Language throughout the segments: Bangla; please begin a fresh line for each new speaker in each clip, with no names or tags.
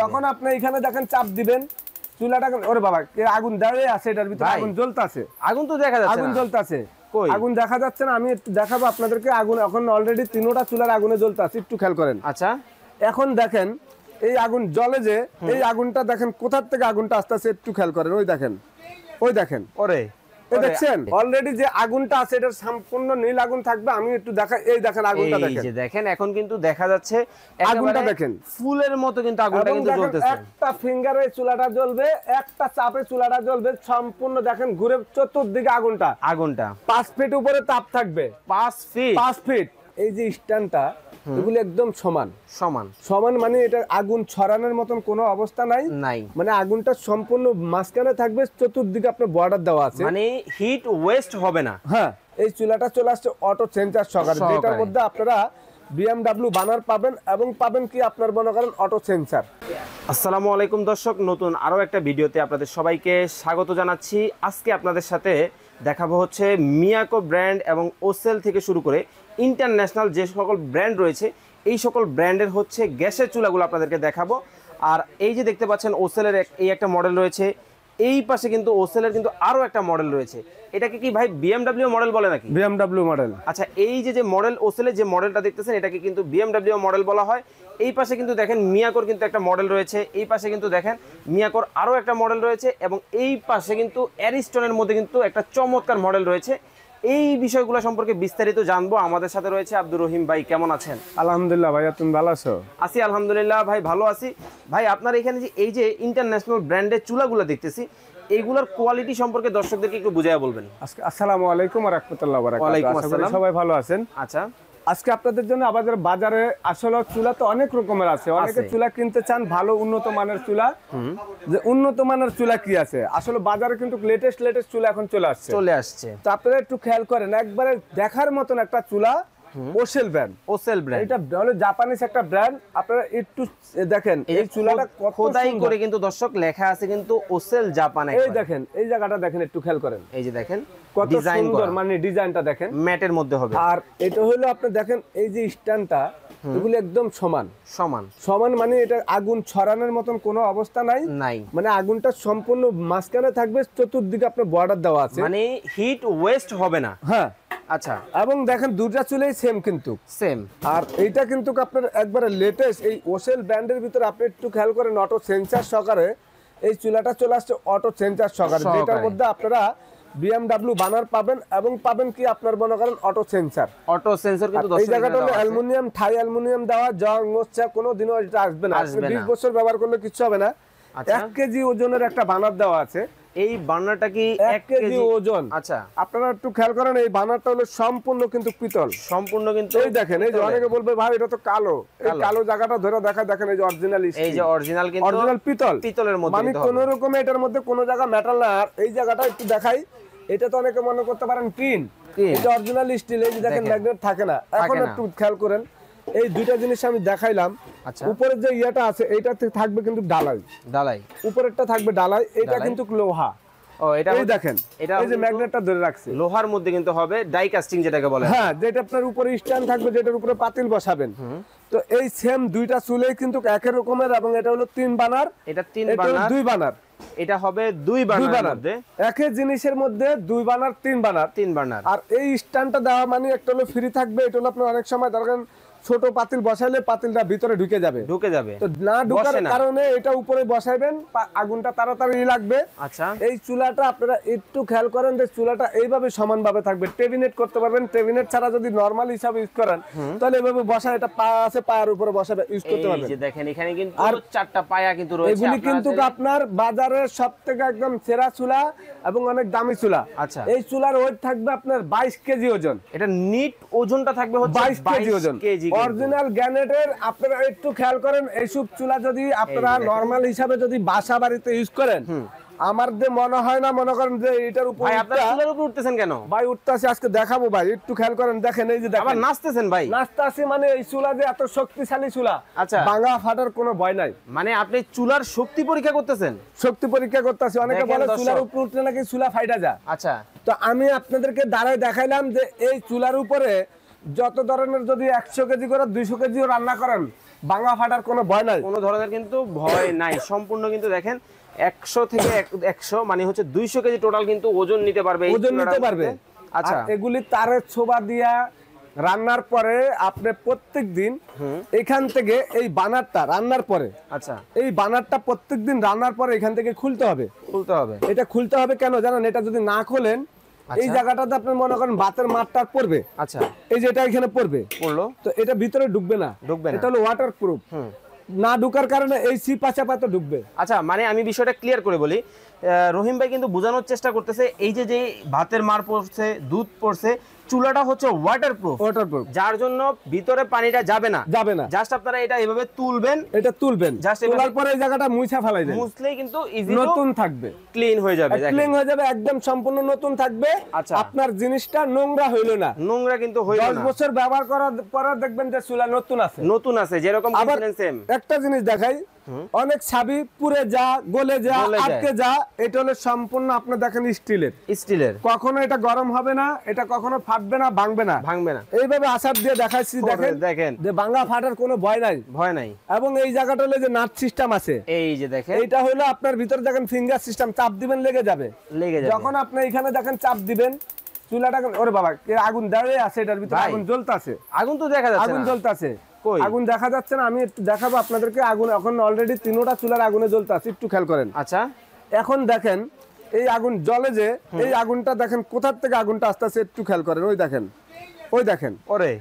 যখন আপনি এখানে দেখেন চাপ দিবেন চুলাটা ওরে বাবা আগুন দেওয়া আছে এটার ভিতরে আগুন জ্বলতাছে।
আগুন তো দেখা যাচ্ছে
আগুন। জ্বলতাছে। আগুন দেখা যাচ্ছে না আমি একটু দেখাবো আপনাদেরকে আগুন এখন অলরেডি তিনোটা চুলার আগুনে জ্বলতাছে একটু খেয়াল করেন।
আচ্ছা।
এখন দেখেন এই আগুন জ্বলে যে এই আগুনটা দেখেন কোথার থেকে আগুনটা আস্তে আস্তে একটু খেয়াল করেন ওই দেখেন ওই দেখেন।
ওরে,
দেখছেন? অলরেডি যে আগুনটা আছে এটা সম্পূর্ণ নীল আগুন থাকবে আমি একটু দেখা এই দেখেন আগুনটা দেখেন।
যে দেখেন এখন কিন্তু দেখা যাচ্ছে
আগুনটা দেখেন।
ফুলের মতো কিন্তু আগুনটা কিন্তু জ্বলতেছে।
একটা ফিঙ্গারে চুলাটা জ্বলবে একটা চাপে চুলাটা জ্বলবে সম্পূর্ণ দেখেন ঘুরে চতুর্দিকে আগুনটা।
আগুনটা।
পাঁচ ফিট উপরে তাপ থাকবে।
পাঁচ ফিট।
পাঁচ ফিট। এই যে স্ট্যান্ডটা এগুলো একদম সমান।
সমান।
সমান মানে এটা আগুন ছড়ানোর মতন কোনো অবস্থা নাই।
নাই।
মানে আগুনটা সম্পূর্ণ মাঝখানে থাকবে চতুর্দিকে আপনার বর্ডার দেওয়া আছে।
মানে হিট ওয়েস্ট হবে না।
হ্যাঁ এই চুলাটা চলে আসছে অটো সেন্সার সহকারে। যেটার মধ্যে আপনারা বিএমডাব্লিউ বানার পাবেন এবং পাবেন কি আপনার মনে করেন অটো সেন্সার
আসসালামু আলাইকুম দর্শক নতুন আরও একটা ভিডিওতে আপনাদের সবাইকে স্বাগত জানাচ্ছি। আজকে আপনাদের সাথে দেখাবো হচ্ছে মিয়াকো ব্র্যান্ড এবং ওসেল থেকে শুরু করে ইন্টারন্যাশনাল যে সকল ব্র্যান্ড রয়েছে এই সকল ব্র্যান্ডের হচ্ছে গ্যাসের চুলাগুলো আপনাদেরকে দেখাবো। আর এই যে দেখতে পাচ্ছেন ওসেলের এই একটা মডেল রয়েছে। এই পাশে কিন্তু ওসেলের কিন্তু আরও একটা মডেল রয়েছে। এটাকে কি ভাই বিএমডাব্লিউ মডেল বলে নাকি?
বিএমডাব্লিউ মডেল
আচ্ছা এই যে যে মডেল ওসেলের যে মডেলটা দেখতেছেন এটাকে কিন্তু বিএমডাব্লিউ মডেল বলা হয়। এই পাশে কিন্তু দেখেন মিয়াকোর কিন্তু একটা মডেল রয়েছে এই পাশে কিন্তু দেখেন মিয়াকোর আরও একটা মডেল রয়েছে এবং এই পাশে কিন্তু অ্যারিস্টনের মধ্যে কিন্তু একটা চমৎকার মডেল রয়েছে। এই বিষয়গুলো সম্পর্কে বিস্তারিত জানব। আমাদের সাথে রয়েছে আব্দুর রহিম ভাই কেমন আছেন?
আলহামদুলিল্লাহ ভাইয়া তুমি ভালো আছো?
আছি আলহামদুলিল্লাহ ভাই ভালো আছি। ভাই আপনার এখানে যে এই যে ইন্টারন্যাশনাল ব্র্যান্ডের চুলাগুলো দেখতেছি এইগুলোর কোয়ালিটি সম্পর্কে দর্শকদেরকে একটু বুঝাইয়া বলবেন।
আজকে আসসালামু আলাইকুম ওয়া রাহমাতুল্লাহি ওয়া বারাকাতুহু। সবাই ভালো আছেন।
আচ্ছা।
আজকে আপনাদের জন্য আমাদের বাজারে আসলে চুলা তো অনেক রকমের আছে। অনেকে চুলা কিনতে চান ভালো উন্নত মানের চুলা। যে উন্নত মানের চুলা কি আছে? আসলে বাজারে কিন্তু লেটেস্ট লেটেস্ট চুলা এখন চলে আসছে।
চলে আসছে।
তো আপনারা একটু খেয়াল করেন একবারে দেখার মতন একটা চুলা ওশেল ব্র্যান্ড
ওসেল ব্র্যান্ড
এটা হলো জাপানিজ একটা ব্র্যান্ড আপনারা একটু দেখেন এই চুলাটা কত
খোদাই করে কিন্তু দর্শক লেখা আছে কিন্তু ওসেল জাপান
এই দেখেন এই জায়গাটা দেখেন একটু খেয়াল করেন।
এই যে দেখেন
কত সুন্দর মানে ডিজাইনটা দেখেন।
ম্যাটের মধ্যে হবে।
আর এটা হলো আপনি দেখেন এই যে স্ট্যান্ডটা এগুলো একদম সমান।
সমান।
সমান মানে এটা আগুন ছড়ানোর মতন কোনো অবস্থা নাই।
নাই।
মানে আগুনটা সম্পূর্ণ মাঝখানে থাকবে চতুর্দিকে আপনার বর্ডার দেওয়া আছে।
মানে হিট ওয়েস্ট হবে না।
হ্যাঁ।
আচ্ছা
এবং দেখেন দুটা চুলেই সেম কিন্তু।
সেম
আর এইটা কিন্তু আপনার একবারে লেটেস্ট এই ওসেল ব্র্যান্ডের ভিতরে আপনি একটু খেয়াল করেন অটো সেন্সার সহকারে এই চুলাটা চলে আসছে অটো সেন্সার সহকারে। যেটার মধ্যে আপনারা বিএমডাব্লিউ বানার পাবেন এবং পাবেন কি আপনার মনে করেন অটো সেন্সার
অটো সেন্সর কিন্তু
এই জায়গাটা হলো অ্যালুমিনিয়াম থাই অ্যালুমিনিয়াম দেওয়া জং মোচ্ছা কোনো দিনও এটা আসবে না। বিশ বছর ব্যবহার করলে কিছু হবে না।
আচ্ছা।
এক কেজি ওজনের একটা বানার দেওয়া আছে।
এই বার্নারটা কি
এক কেজি ওজন।
আচ্ছা।
আপনারা একটু খেয়াল করেন এই বানারটা হলো সম্পূর্ণ কিন্তু পিতল।
সম্পূর্ণ কিন্তু
এই দেখেন এই যে অনেকে বলবে ভাই এটা তো কালো। এই
কালো।
জায়গাটা ধরে দেখা দেখেন এই যে অরিজিনাল
এই যে অরিজিনাল কিন্তু
অরিজিনাল পিতল।
পিতলের মধ্যে
মানে কোন রকম এটার মধ্যে কোনো জায়গা মেটাল না। আর এই জায়গাটা একটু দেখাই। এটা তো অনেকে মনে করতে পারেন টিন। এটা অরিজিনাল স্টিল এই যে দেখেন। ম্যাগনেট থাকে না। এখন একটু খেয়াল করেন এই দুইটা জিনিস আমি দেখাইলাম।
আচ্ছা।
উপরের যে ইয়েটা আছে এইটাতে থাকবে কিন্তু ডালাই।
ডালাই।
উপরেরটা থাকবে ডালাই এটা কিন্তু লোহা।
ও এটা
এই দেখেন
এটা
এই যে ম্যাগনেটটা ধরে রাখছে।
লোহার মধ্যে কিন্তু হবে ডাই কাস্টিং যেটাকে বলে।
হ্যাঁ যেটা আপনার উপরে স্ট্যান্ড থাকবে যেটার উপরে পাতিল বসাবেন। তো এই সেম দুইটা চুলেই কিন্তু একই রকমের এবং এটা হলো তিন বানার।
এটা তিন
এটা
বার্নার
দুই বানার।
এটা হবে দুই
বানার
মধ্যে।
একই জিনিসের মধ্যে দুই বানার তিন বানার।
তিন বার্নার
আর এই স্ট্যান্ডটা দেওয়া মানে একটা হলো ফ্রি থাকবে এটা হলো আপনার অনেক সময় ধরেন ছোট পাতিল বসাইলে পাতিলটা ভিতরে ঢুকে যাবে।
ঢুকে যাবে।
তো না ঢুকার কারণে এটা উপরে বসাইবেন আগুনটা তাড়াতাড়ি লাগবে।
আচ্ছা।
এই চুলাটা আপনারা একটু খেয়াল করেন যে চুলাটা এইভাবে সমানভাবে থাকবে। টেবিনেট করতে পারবেন টেবিনেট ছাড়া যদি নরমাল হিসাবে ইউজ করেন তাহলে এভাবে বসা এটা পা আছে পায়ের উপরে বসাবে ইউজ করতে পারবেন।
এই যে দেখেন এখানে কিন্তু
আর
চারটা পায়া কিন্তু রয়েছে।
এগুলি কিন্তু আপনার বাজারের সব থেকে একদম সেরা চুলা এবং অনেক দামি চুলা।
আচ্ছা।
এই চুলার ওয়েট থাকবে আপনার বাইশ কেজি ওজন।
এটা নিট ওজনটা থাকবে হচ্ছে
বাইশ কেজি ওজন।
কেজি
অরিজিনাল গ্যানেটের আপনারা একটু খেয়াল করেন এইসব চুলা যদি আপনারা। নরমাল হিসাবে যদি বাসা বাড়িতে ইউজ করেন আমার যে মনে হয় না মনে করেন যে এটার উপর
ভাই আপনারা চুলার উপর উঠতেছেন কেন?
ভাই উঠতেছে আজকে দেখাবো ভাই একটু খেয়াল করেন দেখেন এই যে
আবার
দেখেন
নাচতেছেন ভাই?
নাস্তা আছে মানে এই চুলা যে এত শক্তিশালী চুলা
আচ্ছা।
ভাঙা ফাটার কোনো ভয় নাই।
মানে আপনি চুলার শক্তি পরীক্ষা করতেছেন?
শক্তি পরীক্ষা করতেছে অনেকে বলে চুলার উপর উঠলে নাকি চুলা ফাইটা যায়।
আচ্ছা।
তো আমি আপনাদেরকে দাঁড়ায় দেখাইলাম যে এই চুলার উপরে যত ধরনের যদি একশো কেজি করে দুইশো কেজিও রান্না করেন ভাঙা ফাটার কোনো ভয় নাই।
কোনো ধরনের কিন্তু ভয় নাই। সম্পূর্ণ কিন্তু দেখেন একশো থেকে একশো মানে হচ্ছে দুইশো কেজি টোটাল কিন্তু ওজন নিতে পারবে
ওজন নিতে পারবে।
আচ্ছা।
এগুলি তারের ছোবা দিয়া রান্নার পরে আপনি প্রত্যেক দিন এখান থেকে এই বানারটা রান্নার পরে
আচ্ছা।
এই বানারটা প্রত্যেক দিন রান্নার পরে এখান থেকে খুলতে হবে।
খুলতে হবে।
এটা খুলতে হবে কেন জানেন? এটা যদি না খোলেন এই
আচ্ছা।
জায়গাটাতে আপনি মনে করেন বাতের মাঠটা পড়বে।
আচ্ছা।
এই যে এটা এখানে পড়বে।
পড়ল।
তো এটা ভিতরে ঢুকবে না।
ঢুকবে না।
এটা হলো ওয়াটার প্রুফ না ঢুকার কারণে এই সি পাশা পাতে ঢুকবে।
আচ্ছা মানে আমি বিষয়টা ক্লিয়ার করে বলি। রহিম ভাই কিন্তু বোঝানোর চেষ্টা করতেছে এই যে যে ভাতের মার পড়ছে দুধ পড়ছে চুলাটা হচ্ছে ওয়াটার প্রুফ
ওয়াটার প্রুফ
যার জন্য ভিতরে পানিটা যাবে না।
যাবে না।
জাস্ট আপনারা এটা এভাবে তুলবেন।
এটা তুলবেন।
এভাবে-
তোলার পরে এই জায়গাটা মুছা ফেলাই দেন।
মুছলেই কিন্তু ইজি
নতুন থাকবে।
ক্লিন হয়ে যাবে
ক্লিন হয়ে যাবে একদম সম্পূর্ণ নতুন থাকবে।
আচ্ছা।
আপনার জিনিসটা নোংরা হইল না।
নোংরা কিন্তু হইল না।
বছর ব্যবহার করার পর দেখবেন যে চুলা নতুন আছে।
নতুন আছে যেরকম সেম
একটা জিনিস দেখাই। অনেক ছাবি পুড়ে যা গলে যা আটকে যা এটা হলো সম্পূর্ণ আপনি দেখেন স্টিলের।
স্টিলের।
কখনো এটা গরম হবে না এটা কখনো ফাটবে না ভাঙবে না।
ভাঙবে না।
এইভাবে আসার দিয়ে দেখাচ্ছি দেখেন।
দেখেন।
যে ভাঙা ফাটার কোনো ভয় নাই।
ভয় নাই।
এবং এই জায়গাটা হলো যে নাট সিস্টেম আছে।
এই যে দেখেন।
এইটা হলো আপনার ভিতরে দেখেন ফিঙ্গার সিস্টেম চাপ দিবেন লেগে যাবে।
লেগে যাবে।
যখন আপনি এখানে দেখেন চাপ দিবেন চুলাটা ওরে বাবা আগুন দেওয়া আছে এটার ভিতরে আগুন জ্বলতাছে।
আগুন তো দেখা যাচ্ছে
আগুন
না।
জ্বলতাছে।
কই?
আগুন দেখা যাচ্ছে না আমি একটু দেখাবো আপনাদেরকে আগুন। এখন অলরেডি তিনোটা চুলার আগুনে জ্বলতাছে একটু খেয়াল করেন।
আচ্ছা।
এখন দেখেন এই আগুন জলে যে এই আগুনটা দেখেন কোথার থেকে আগুনটা আস্তে আস্তে একটু খেয়াল করেন ওই দেখেন ওই দেখেন।
ওরে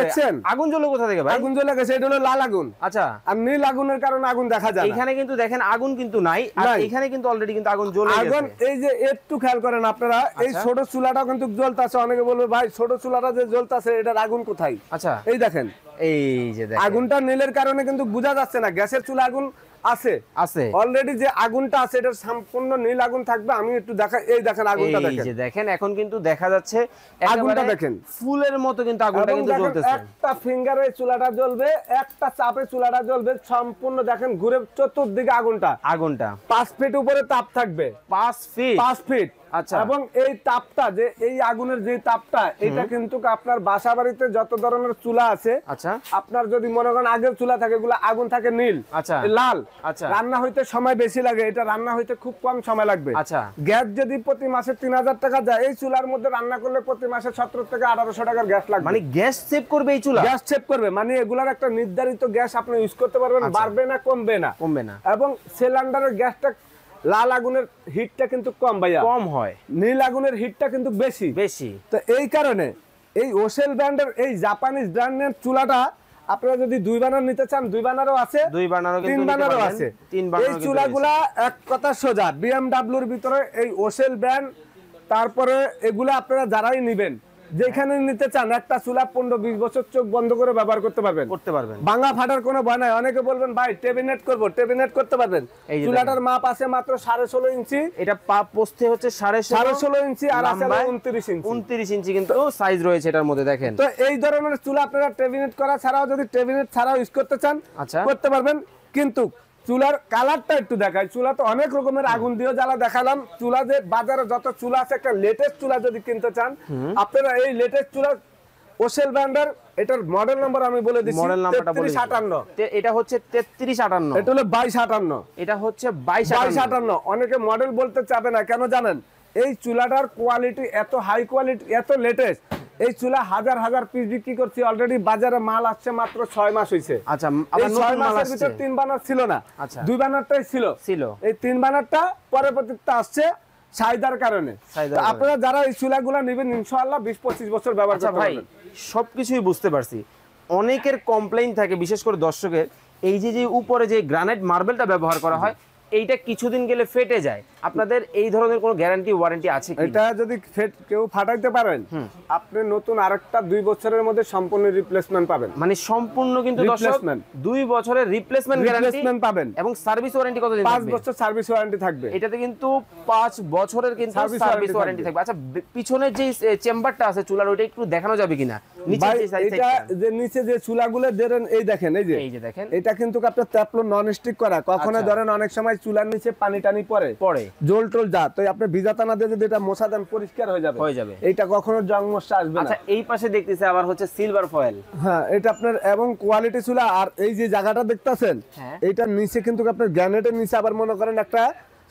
দেখছেন?
আগুন জ্বলো কোথা থেকে ভাই?
আগুন জ্বলে গেছে এটা হলো লাল আগুন।
আচ্ছা।
আর নীল আগুনের কারণে আগুন দেখা যায়
এখানে কিন্তু দেখেন আগুন কিন্তু নাই আর এখানে কিন্তু অলরেডি কিন্তু আগুন জ্বলে
আগুন এই যে একটু খেয়াল করেন আপনারা এই
আচ্ছা।
ছোট চুলাটা কিন্তু জ্বলতাছে অনেকে বলবে ভাই ছোট চুলাটা যে জ্বলতাছে এটার আগুন কোথায়?
আচ্ছা।
এই দেখেন
এই যে
আগুনটা নীলের কারণে কিন্তু বোঝা যাচ্ছে না গ্যাসের চুলা আগুন আছে।
আছে।
অলরেডি যে আগুনটা আছে এটা সম্পূর্ণ নীল আগুন থাকবে আমি একটু দেখা এই দেখেন আগুনটা
এই যে দেখেন এখন কিন্তু দেখা যাচ্ছে
আগুনটা দেখেন।
ফুলের মতো কিন্তু আগুনটা কিন্তু জ্বলতেছে।
একটা ফিঙ্গারে চুলাটা জ্বলবে একটা চাপে চুলাটা জ্বলবে সম্পূর্ণ দেখেন ঘুরে চতুর্দিকে আগুনটা।
আগুনটা।
পাঁচ ফিট উপরে তাপ থাকবে।
পাঁচ ফিট
পাঁচ ফিট
আচ্ছা।
এবং এই তাপটা যে এই আগুনের যে তাপটা এটা কিন্তু আপনার বাসা বাড়িতে যত ধরনের চুলা আছে
আচ্ছা
আপনার যদি মনে করেন আগের চুলা থাকে এগুলো আগুন থাকে নীল
আচ্ছা।
লাল
আচ্ছা।
রান্না হইতে সময় বেশি লাগে এটা রান্না হইতে খুব কম সময় লাগবে
আচ্ছা।
গ্যাস যদি প্রতি মাসে তিন হাজার টাকা যায় এই চুলার মধ্যে রান্না করলে প্রতি মাসে সতেরো থেকে আঠারোশো টাকার গ্যাস লাগবে
মানে গ্যাস সেভ করবে এই চুলা
গ্যাস সেভ করবে মানে এগুলার একটা নির্ধারিত গ্যাস আপনি ইউজ করতে পারবেন
আচ্ছা।
বাড়বে না কমবে না
কমবে না
এবং সিলিন্ডারের গ্যাসটা লাল আগুনের হিটটা কিন্তু কম ভাইয়া।
কম হয়।
নীল আগুনের হিটটা কিন্তু বেশি।
বেশি।
তো এই কারণে এই ওশেল ব্র্যান্ডের এই জাপানিজ ব্র্যান্ডের চুলাটা আপনারা যদি দুই বানার নিতে চান দুই বানারও আছে
দুই বানারও
তিন বানারও আছে।
তিন বানার এই
চুলাগুলা এক কথা সোজা বিএমডাব্লিউর ভিতরে এই ওশেল ব্র্যান্ড তারপরে এগুলা আপনারা যারাই নিবেন যেখানে নিতে চান একটা চুলা পনেরো বিশ বছর চোখ বন্ধ করে ব্যবহার করতে পারবেন।
করতে পারবেন।
ভাঙা ফাটার কোনো ভয় নাই। অনেকে বলবেন ভাই টেবিনেট করব। টেবিনেট করতে পারবেন। চুলাটার মাপ আছে মাত্র সাড়ে ষোলো ইঞ্চি।
এটা পা পোস্তে হচ্ছে সাড়ে
সাড়ে ষোলো ইঞ্চি আর আছে উনত্রিশ ইঞ্চি।
উনত্রিশ ইঞ্চি কিন্তু সাইজ রয়েছে এটার মধ্যে দেখেন।
তো এই ধরনের চুলা আপনারা টেবিনেট করা ছাড়াও যদি টেবিনেট ছাড়াও ইউজ করতে চান
আচ্ছা।
করতে পারবেন। কিন্তু চুলার কালারটা একটু দেখাই। চুলা তো অনেক রকমের আগুন দিয়ে জ্বালা দেখালাম। চুলা যে বাজারে যত চুলা আছে একটা লেটেস্ট চুলা যদি কিনতে চান আপনারা এই লেটেস্ট চুলা ওশেল ব্র্যান্ডের এটার মডেল নম্বর আমি বলে দিচ্ছি
মডেল নাম্বারটা বলে
তেত্রিশ আটান্ন।
তে- এটা হচ্ছে তেত্রিশ আটান্ন।
এটা হলো বাইশ আটান্ন।
এটা হচ্ছে বাইশ
বাইশ
আটান্ন।
আটান্ন অনেকে মডেল বলতে চাবে না কেন জানেন? এই চুলাটার কোয়ালিটি এত হাই কোয়ালিটি এত লেটেস্ট এই চুলা হাজার হাজার পিস বিক্রি করছি অলরেডি বাজারে মাল আসছে মাত্র ছয় মাস হয়েছে
আচ্ছা
ছয় মাসের ভিতর তিন বানার ছিল না
আচ্ছা।
দুই বানারটাই ছিল।
ছিল।
এই তিন বানারটা পরবর্তীতে আসছে চাহিদার কারণে। আপনারা যারা এই চুলাগুলো নেবেন ইনশাআল্লাহ বিশ পঁচিশ বছর ব্যবহার
আচ্ছা
করতে
ভাই সবকিছুই বুঝতে পারছি। অনেকের কমপ্লেইন থাকে বিশেষ করে দর্শকের। এই যে যে উপরে যে গ্রানাইট মার্বেলটা ব্যবহার করা হয় এইটা কিছুদিন গেলে ফেটে যায়। আপনাদের এই ধরনের কোনো গ্যারান্টি ওয়ারেন্টি আছে
এটা যদি ফেট- কেউ ফাটাইতে পারেন আপনি নতুন আরেকটা দুই বছরের মধ্যে সম্পূর্ণ রিপ্লেসমেন্ট পাবেন।
মানে সম্পূর্ণ কিন্তু
Replacement।
দুই বছরের রিপ্লেসমেন্ট গ্যারান্টি
পাবেন।
এবং সার্ভিস ওয়ারেন্টি
পাঁচ
থাকবে?
বছর সার্ভিস ওয়ারেন্টি থাকবে।
এটাতে কিন্তু পাঁচ বছরের কিন্তু সার্ভিস ওয়ারেন্টি
থাকবে।
আচ্ছা পিছনের যে চেম্বারটা আছে চুলার ওইটা একটু দেখানো যাবে কিনা? নিচে যে
এটা যে নিচে যে চুলাগুলো দেন এই দেখেন এই যে।
এই যে দেখেন।
এটা কিন্তু আপনার ট্যাপলো নন স্টিক করা। কখনো
আচ্ছা।
ধরেন অনেক সময় চুলার নিচে পানি টানি পড়ে।
পরে
জোল টোল যা তো আপনি ভিজাতা না দিয়ে যদি এটা মশা দেন পরিষ্কার হয়ে যাবে।
হয়ে যাবে।
এইটা কখনো জং মশা আসবে না।
আচ্ছা এই পাশে দেখতেছি আবার হচ্ছে সিলভার ফয়েল
হ্যাঁ এটা আপনার এবং কোয়ালিটি ছিল আর এই যে জায়গাটা দেখতাছেন
হ্যাঁ।
এইটার নিচে কিন্তু আপনার গ্যানেটের নিচে আবার মনে করেন একটা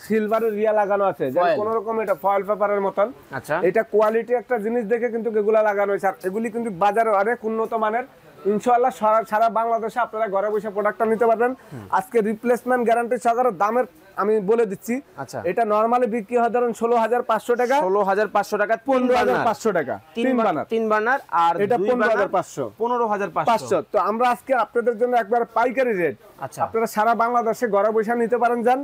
সিলভারের রিয়া লাগানো আছে। কোন রকম এটা ফয়েল পেপারের মতন।
আচ্ছা।
এটা কোয়ালিটি একটা জিনিস দেখে কিন্তু এগুলা লাগানো হয়েছে। আর এগুলি কিন্তু বাজারে অনেক উন্নত মানের। ইনশাআল্লাহ সারা সারা বাংলাদেশে আপনারা ঘরে বসে প্রোডাক্টটা নিতে পারবেন। আজকে রিপ্লেসমেন্ট গ্যারান্টি সহকারে দামের আমি বলে দিচ্ছি।
আচ্ছা।
এটা নর্মালি বিক্রি হয় ধরুন ষোলো হাজার পাঁচশো টাকা।
ষোলো হাজার পাঁচশো টাকা
পনেরো হাজার পাঁচশো টাকা।
তিন
বানার।
তিন বার্নার আর
এটা পনেরো হাজার পাঁচশো।
পনেরো হাজার পাঁচশো।
তো আমরা আজকে আপনাদের জন্য একবার পাইকারি রেট
আচ্ছা।
আপনারা সারা বাংলাদেশে ঘরে বসে নিতে পারেন যান।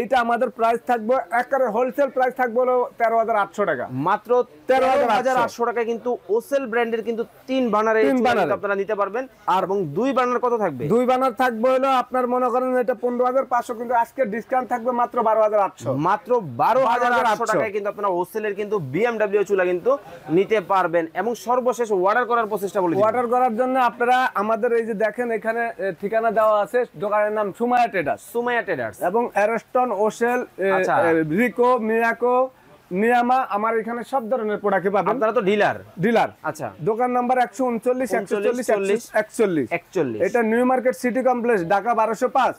এইটা আমাদের প্রাইস থাকবে একেবারে হোলসেল প্রাইস থাকবে হলো তেরো হাজার আটশো টাকা।
মাত্র তেরো হাজার আটশো। টাকায় কিন্তু ওসেল ব্র্যান্ডের কিন্তু তিন বার্নারে
তিন।
আপনারা নিতে পারবেন। আর এবং দুই বার্নার কত থাকবে?
দুই বানার থাকবে হলো আপনার মনে করেন এটা পনেরো হাজার পাঁচশো কিন্তু আজকে ডিসকাউন্ট থাকবে মাত্র বারো হাজার আটশো।
মাত্র বারো হাজার আটশো
12,800
টাকায় কিন্তু আপনারা ওসেলের কিন্তু বিএমডাব্লিউ চুলা কিন্তু নিতে পারবেন। এবং সর্বশেষ অর্ডার করার প্রচেষ্টা বলে।
অর্ডার করার জন্য আপনারা আমাদের এই যে দেখেন এখানে ঠিকানা দেওয়া আছে দোকানের নাম সুমায়া ট্রেডার্স
সুমাইয়া ট্রেডার্স
এবং অ্যারস্টন ওশেল রিকো মিয়াকো নিয়ামা আমার এখানে সব ধরনের প্রোডাক্ট পাবেন।
আপনারা তো ডিলার
ডিলার
আচ্ছা।
দোকান নাম্বার একশো উনচল্লিশ একশো চল্লিশ
39,
একচল্লিশ।
একচল্লিশ।
এটা new market city complex Dhaka বারোশো পাঁচ।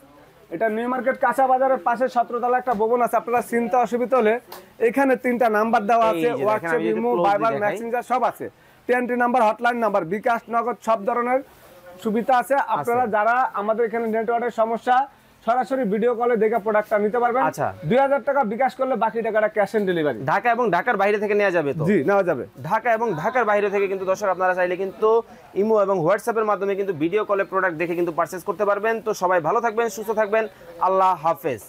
এটা নিউ মার্কেট কাঁচা বাজারের পাশে সতেরোতলা একটা ভবন আছে। আপনারা চিন্তা অসুবিধা হলে এখানে তিনটা নাম্বার দেওয়া আছে। হোয়াটসঅ্যাপ ইমো ভাইবার মেসেঞ্জার সব আছে। Twenty number hotline number bKash Nagad সব ধরনের সুবিধা আছে। আপনারা যারা আমাদের এখানে নেটওয়ার্কের সমস্যা সরাসরি ভিডিও কলে দেখে প্রোডাক্টটা নিতে পারবেন।
আচ্ছা।
দুই হাজার টাকা বিকাশ করলে বাকি টাকাটা ক্যাশ অন ডেলিভারি
ঢাকা এবং ঢাকার বাইরে থেকে নেওয়া যাবে তো?
জি নেওয়া যাবে।
ঢাকা এবং ঢাকার বাইরে থেকে কিন্তু দর্শক আপনারা চাইলে কিন্তু ইমো এবং হোয়াটসঅ্যাপের মাধ্যমে কিন্তু ভিডিও কলে প্রোডাক্ট দেখে কিন্তু পারচেস করতে পারবেন। তো সবাই ভালো থাকবেন সুস্থ থাকবেন। আল্লাহ হাফেজ।